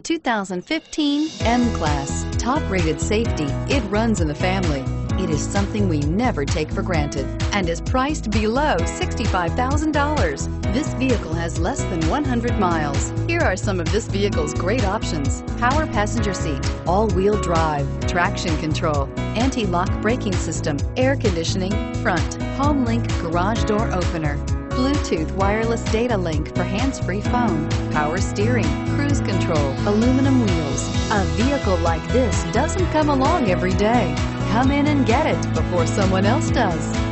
2015 M-Class. Top-rated safety, it runs in the family. It is something we never take for granted and is priced below $65,000. This vehicle has less than 100 miles. Here are some of this vehicle's great options. Power passenger seat, all-wheel drive, traction control, anti-lock braking system, air conditioning, front, home link garage door opener, Bluetooth wireless data link for hands-free phone, power steering, cruise control, aluminum wheels. A vehicle like this doesn't come along every day. Come in and get it before someone else does.